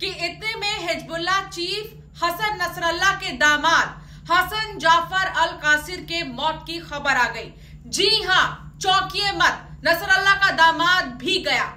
कि इतने में हिजबुल्ला चीफ हसन नसरल्ला के दामाद, हसन जाफ़र अल कासिर के मौत की खबर आ गई। जी हाँ, चौंकिए मत नसरल्ला का दामाद भी गया।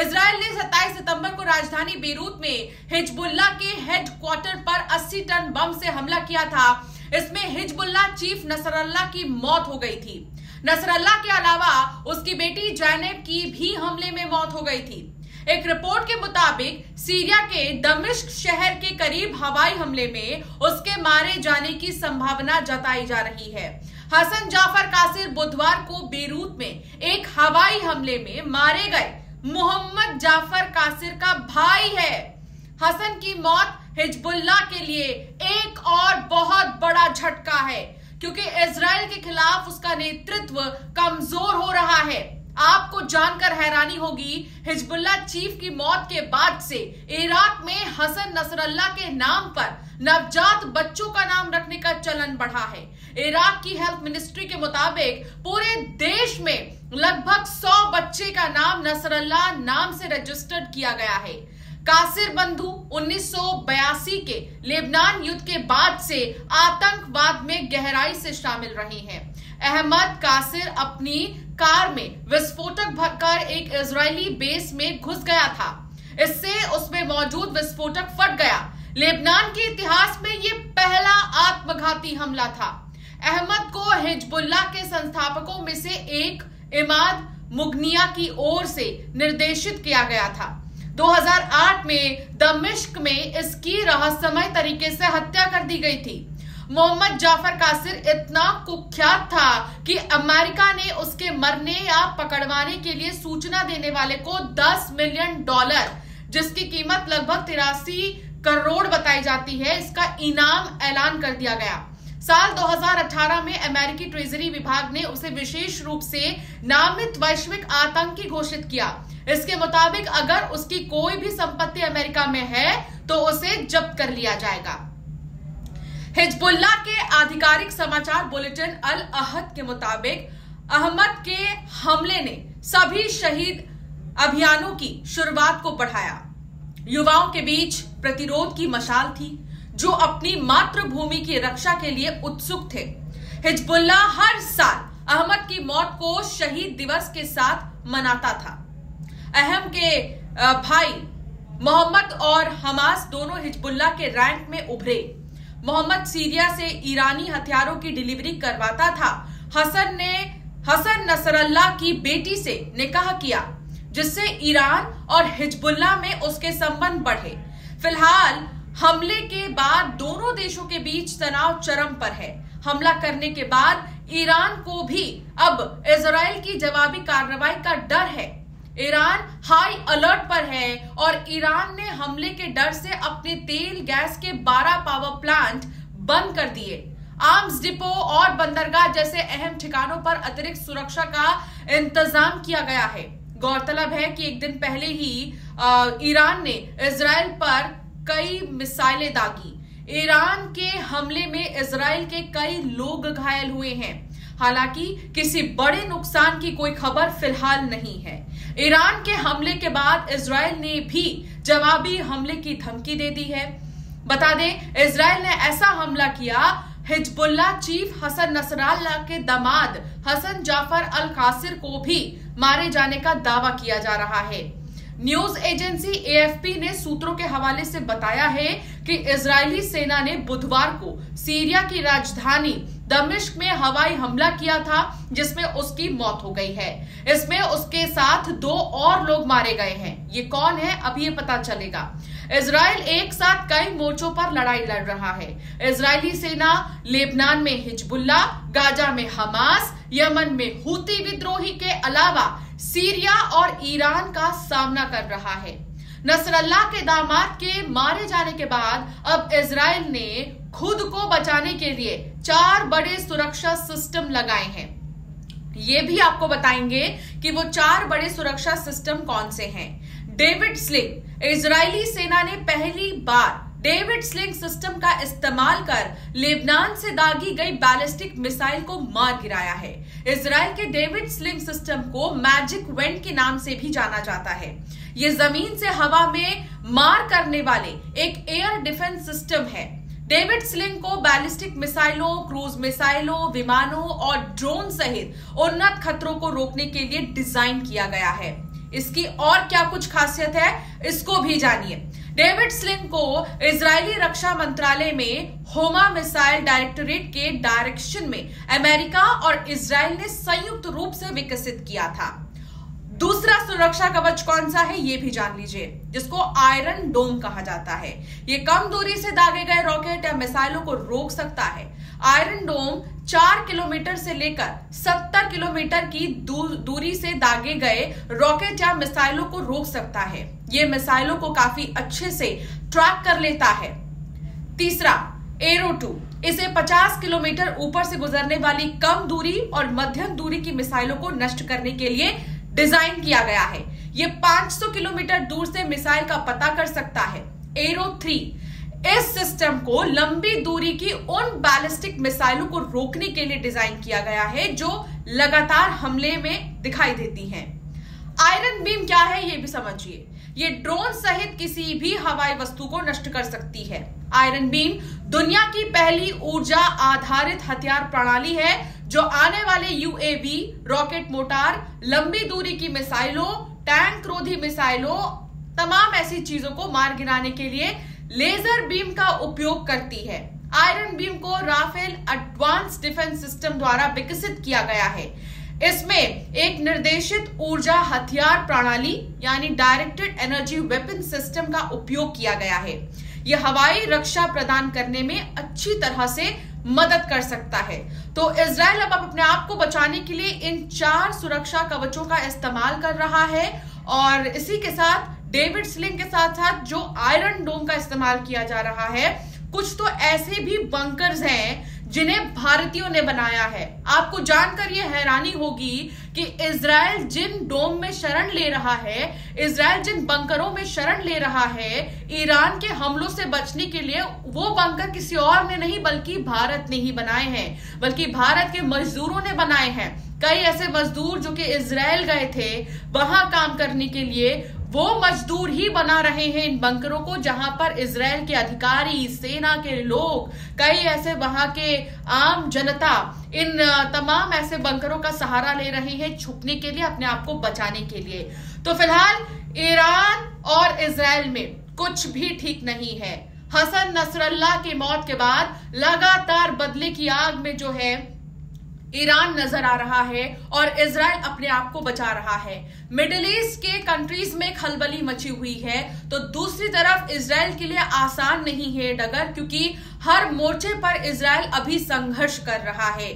इसराइल ने 27 सितंबर को राजधानी बेरूत में हिजबुल्ला के हेडक्वार्टर पर 80 टन बम से हमला किया था। इसमें हिजबुल्ला चीफ नसरल्ला की मौत हो गई थी। नसरल्ला के अलावा उसकी बेटी जैनब की भी हमले में मौत हो गई थी। एक रिपोर्ट के मुताबिक, सीरिया के दमिश्क शहर के करीब हवाई हमले में उसके मारे जाने की संभावना जताई जा रही है। हसन जाफ़र कासिर बुधवार को बेरूत में एक हवाई हमले में मारे गए मोहम्मद जाफ़र कासिर का भाई है। हसन की मौत हिजबुल्ला के लिए एक और बहुत बड़ा झटका है, क्योंकि इसराइल के खिलाफ उसका नेतृत्व कमज़ोर हो रहा है। आपको जानकर हैरानी होगी, हिजबुल्ला चीफ की मौत के बाद से इराक में हसन नसरल्ला के नाम पर नवजात बच्चों का नाम रखने का चलन बढ़ा है। इराक की हेल्थ मिनिस्ट्री के मुताबिक पूरे देश में लगभग 100 बच्चे का नाम नसरल्ला नाम से रजिस्टर्ड किया गया है। कासिर बंधु 1982 के लेबनान युद्ध के बाद से आतंकवाद में गहराई से शामिल रहे हैं। अहमद कासिर अपनी कार में विस्फोटक भरकर एक इजरायली बेस में घुस गया था। इससे उसमें मौजूद विस्फोटक फट गया। लेबनान के इतिहास में ये पहला आत्मघाती हमला था। अहमद को हिजबुल्ला के संस्थापकों में से एक, इमाद मुगनिया की ओर से निर्देशित किया गया था। 2008 में दमिश्क में इसकी रहस्यमय तरीके से हत्या कर दी गई थी। मोहम्मद जाफ़र कासिर इतना कुख्यात था कि अमेरिका ने उसके मरने या पकड़वाने के लिए सूचना देने वाले को 10 मिलियन डॉलर, जिसकी कीमत लगभग तिरासी करोड़ बताई जाती है, इसका इनाम ऐलान कर दिया गया। साल 2018 में अमेरिकी ट्रेजरी विभाग ने उसे विशेष रूप से नामित वैश्विक आतंकी घोषित किया। इसके मुताबिक अगर उसकी कोई भी संपत्ति अमेरिका में है तो उसे जब्त कर लिया जाएगा। हिजबुल्ला के आधिकारिक समाचार बुलेटिन अल अहद के मुताबिक अहमद के हमले ने सभी शहीद अभियानों की शुरुआत को बढ़ाया। युवाओं के बीच प्रतिरोध की मशाल थी, जो अपनी मातृभूमि की रक्षा के लिए उत्सुक थे। हिजबुल्ला हर साल अहमद की मौत को शहीद दिवस के साथ मनाता था। अहम के भाई मोहम्मद और हमास दोनों हिजबुल्ला के रैंक में उभरे। मोहम्मद सीरिया से ईरानी हथियारों की डिलीवरी करवाता था। हसन ने, हसन नसरल्ला की बेटी से निकाह किया, जिससे ईरान और हिजबुल्ला में उसके संबंध बढ़े। फ़िलहाल, हमले के बाद दोनों देशों के बीच तनाव चरम पर है। हमला करने के बाद ईरान को भी अब इसराइल की जवाबी कार्रवाई का डर है। ईरान हाई अलर्ट पर है और ईरान ने हमले के डर से अपने तेल, गैस के 12 पावर प्लांट बंद कर दिए। आर्म्स डिपो और बंदरगाह जैसे अहम ठिकानों पर अतिरिक्त सुरक्षा का इंतज़ाम किया गया है। गौरतलब है कि एक दिन पहले ही ईरान ने इसराइल पर कई मिसाइलें दागी। ईरान के हमले में इसराइल के कई लोग घायल हुए हैं। हालाँकि किसी बड़े नुकसान की कोई खबर फ़िलहाल नहीं है। ईरान के हमले के बाद इसराइल ने भी जवाबी हमले की धमकी दे दी है। बता दें इसराइल ने ऐसा हमला किया हिजबुल्ला चीफ हसन नसराल्ला के दामाद हसन जाफ़र अल कासिर को भी मारे जाने का दावा किया जा रहा है। न्यूज़ एजेंसी एएफपी ने सूत्रों के हवाले से बताया है कि इजरायली सेना ने बुधवार को सीरिया की राजधानी दमिश्क में हवाई हमला किया था, जिसमें उसकी मौत हो गई है। इसमें उसके साथ दो और लोग मारे गए हैं। ये कौन है, अब ये पता चलेगा। इसराइल एक साथ कई मोर्चों पर लड़ाई लड़ रहा है। इसराइली सेना लेबनान में हिजबुल्ला गाजा में हमास, यमन में हूती विद्रोही के अलावा सीरिया और ईरान का सामना कर रहा है। नसरल्ला के दामाद के मारे जाने के बाद अब इसराइल ने खुद को बचाने के लिए चार बड़े सुरक्षा सिस्टम लगाए हैं। ये भी आपको बताएँगे कि वो चार बड़े सुरक्षा सिस्टम कौन से हैं। डेविड स्लिंग, इजरायली सेना ने पहली बार डेविड स्लिंग सिस्टम का इस्तेमाल कर लेबनान से दागी गई बैलिस्टिक मिसाइल को मार गिराया है। इसराइल के डेविड स्लिंग सिस्टम को मैजिक वेंट के नाम से भी जाना जाता है। ये ज़मीन से हवा में मार करने वाले एक एयर डिफेंस सिस्टम है। डेविड स्लिंग को बैलिस्टिक मिसाइलों, क्रूज मिसाइलों, विमानों और ड्रोन सहित उन्नत खतरों को रोकने के लिए डिज़ाइन किया गया है। इसकी और क्या कुछ खासियत है, इसको भी जानिए। डेविड स्लिंग को इजरायली रक्षा मंत्रालय में होमा मिसाइल डायरेक्टोरेट के डायरेक्शन में अमेरिका और इसराइल ने संयुक्त रूप से विकसित किया था। दूसरा सुरक्षा कवच कौन सा है, ये भी जान लीजिए, जिसको आयरन डोम कहा जाता है। ये कम दूरी से दागे गए रॉकेट या मिसाइलों को रोक सकता है। आयरन डोम चार किलोमीटर से लेकर सत्तर किलोमीटर की दूरी से दागे गए रॉकेट या मिसाइलों को रोक सकता है। ये मिसाइलों को काफ़ी अच्छे से ट्रैक कर लेता है। तीसरा, एरो टू। इसे 50 किलोमीटर ऊपर से गुजरने वाली कम दूरी और मध्यम दूरी की मिसाइलों को नष्ट करने के लिए डिज़ाइन किया गया है। ये 500 किलोमीटर दूर से मिसाइल का पता कर सकता है। एरो थ्री इस सिस्टम को लंबी दूरी की उन बैलिस्टिक मिसाइलों को रोकने के लिए डिज़ाइन किया गया है, जो लगातार हमले में दिखाई देती हैं। आयरन बीम क्या है, ये भी समझिए। ये ड्रोन सहित किसी भी हवाई वस्तु को नष्ट कर सकती है। आयरन बीम दुनिया की पहली ऊर्जा आधारित हथियार प्रणाली है जो आने वाले यूएवी रॉकेट मोटार, लंबी दूरी की मिसाइलों टैंक रोधी मिसाइलों, तमाम ऐसी चीज़ों को मार गिराने के लिए लेजर बीम का उपयोग करती है। आयरन बीम को राफेल एडवांस डिफेंस सिस्टम द्वारा विकसित किया गया है। इसमें एक निर्देशित ऊर्जा हथियार प्रणाली, यानी डायरेक्टेड एनर्जी वेपन सिस्टम का उपयोग किया गया है। यह हवाई रक्षा प्रदान करने में अच्छी तरह से मदद कर सकता है। तो इसराइल अब अपने आप को बचाने के लिए इन चार सुरक्षा कवचों का इस्तेमाल कर रहा है और इसी के साथ, डेविड स्लिंग के साथ साथ जो आयरन डोम का इस्तेमाल किया जा रहा है, कुछ तो ऐसे भी बंकर्स हैं जिन्हें भारतीयों ने बनाया है। आपको जानकर यह हैरानी होगी कि इसराइल जिन डोम में शरण ले रहा है इसराइल जिन बंकरों में शरण ले रहा है, ईरान के हमलों से बचने के लिए वो बंकर किसी और ने नहीं, बल्कि भारत ने ही बनाए हैं, बल्कि भारत के मजदूरों ने बनाए हैं। कई ऐसे मजदूर जो कि इसराइल गए थे, वहाँ काम करने के लिए वो मजदूर ही बना रहे हैं इन बंकरों को, जहाँ पर इसराइल के अधिकारी, सेना के लोग, कई ऐसे वहाँ के आम जनता, इन तमाम ऐसे बंकरों का सहारा ले रहे हैं छुपने के लिए, अपने आप को बचाने के लिए। तो फ़िलहाल, ईरान और इसराइल में कुछ भी ठीक नहीं है। हसन नसरल्ला की मौत के बाद लगातार बदले की आग में जो है ईरान नज़र आ रहा है और इसराइल अपने आप को बचा रहा है। मिडिल ईस्ट के कंट्रीज़ में खलबली मची हुई है तो दूसरी तरफ़ इसराइल के लिए आसान नहीं है डगर, क्योंकि हर मोर्चे पर इसराइल अभी संघर्ष कर रहा है।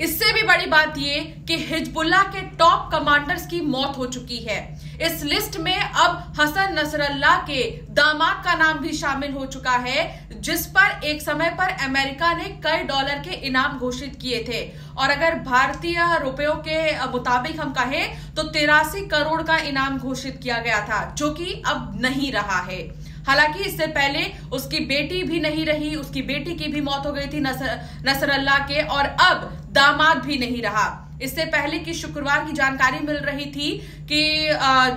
इससे भी बड़ी बात यह कि हिजबुल्ला के टॉप कमांडर्स की मौत हो चुकी है। इस लिस्ट में अब हसन नसरल्ला के दामाद का नाम भी शामिल हो चुका है, जिस पर एक समय पर अमेरिका ने कई डॉलर के इनाम घोषित किए थे। और अगर भारतीय रुपयों के मुताबिक हम कहें तो तिरासी करोड़ का इनाम घोषित किया गया था, जो कि अब नहीं रहा है। हालाँकि इससे पहले उसकी बेटी भी नहीं रही, उसकी बेटी की भी मौत हो गई थी नसर नसरल्ला के और अब दामाद भी नहीं रहा। इससे पहले कि शुक्रवार की जानकारी मिल रही थी कि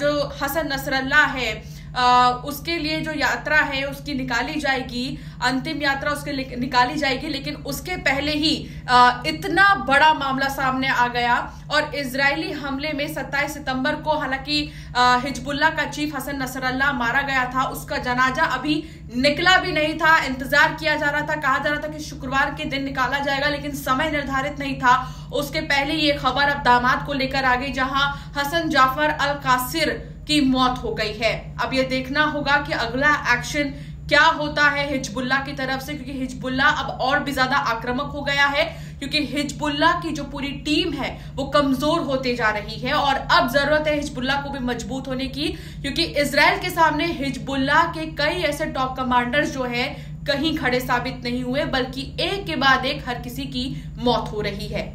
जो हसन नसरल्ला है उसके लिए जो यात्रा है उसकी निकाली जाएगी अंतिम यात्रा उसके निकाली जाएगी लेकिन उसके पहले ही आ, इतना बड़ा मामला सामने आ गया और इजरायली हमले में 27 सितंबर को हालाँकि हिजबुल्ला का चीफ हसन नसरल्ला मारा गया था उसका जनाजा अभी निकला भी नहीं था इंतज़ार किया जा रहा था कहा जा रहा था कि शुक्रवार के दिन निकाला जाएगा लेकिन समय निर्धारित नहीं था। उसके पहले ये खबर अब दामाद को लेकर आ गई जहाँ हसन जाफ़र अल कासिर की मौत हो गई है। अब ये देखना होगा कि अगला एक्शन क्या होता है हिजबुल्ला की तरफ़ से, क्योंकि हिजबुल्ला अब और भी ज़्यादा आक्रामक हो गया है, क्योंकि हिजबुल्ला की जो पूरी टीम है, वो कमज़ोर होते जा रही है और अब ज़रूरत है हिजबुल्ला को भी मज़बूत होने की, क्योंकि इसराइल के सामने हिजबुल्ला के कई ऐसे टॉप कमांडर्स जो है, कहीं खड़े साबित नहीं हुए, बल्कि एक के बाद एक हर किसी की मौत हो रही है।